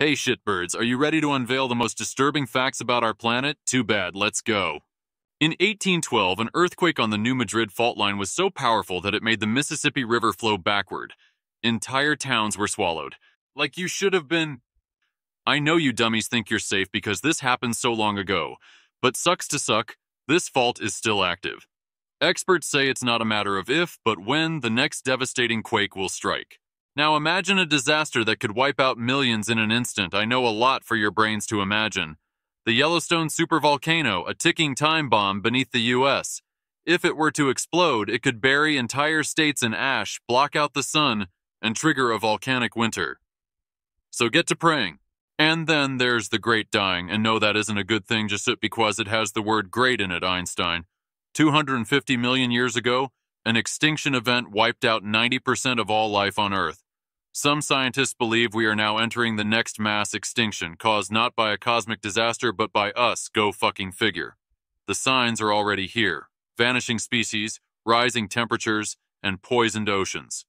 Hey shitbirds, are you ready to unveil the most disturbing facts about our planet? Too bad, let's go. In 1812, an earthquake on the New Madrid fault line was so powerful that it made the Mississippi River flow backward. Entire towns were swallowed. Like you should have been. I know you dummies think you're safe because this happened so long ago, but sucks to suck, this fault is still active. Experts say it's not a matter of if, but when the next devastating quake will strike. Now imagine a disaster that could wipe out millions in an instant. I know a lot for your brains to imagine. The Yellowstone supervolcano, a ticking time bomb beneath the U.S. If it were to explode, it could bury entire states in ash, block out the sun, and trigger a volcanic winter. So get to praying. And then there's the great dying, and no, that isn't a good thing just because it has the word great in it, Einstein. 250 million years ago, an extinction event wiped out 90% of all life on Earth. Some scientists believe we are now entering the next mass extinction, caused not by a cosmic disaster but by us, go fucking figure. The signs are already here vanishing species, rising temperatures, and poisoned oceans.